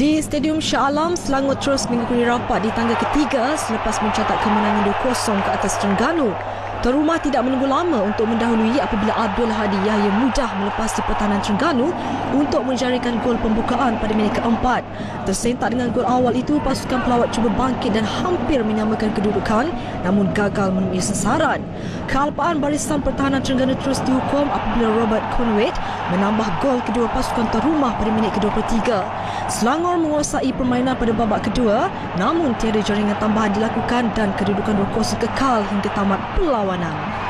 Di Stadium Shah Alam, Selangor terus mengikuti rapat di tangga ketiga selepas mencatat kemenangan 2-0 ke atas Terengganu. Tuan rumah tidak menunggu lama untuk mendahului apabila Abdul Hadi Yahya mudah melepasi pertahanan Terengganu untuk menjarikan gol pembukaan pada minit keempat. Tersentak dengan gol awal itu, pasukan pelawat cuba bangkit dan hampir menyamakan kedudukan namun gagal menemui sasaran. Kealpaan barisan pertahanan Terengganu terus dihukum apabila Robert Conway menambah gol kedua pasukan tuan rumah pada minit ke-23. Selangor menguasai permainan pada babak kedua namun tiada jaringan tambahan dilakukan dan kedudukan 2-0 kekal hingga tamat perlawanan.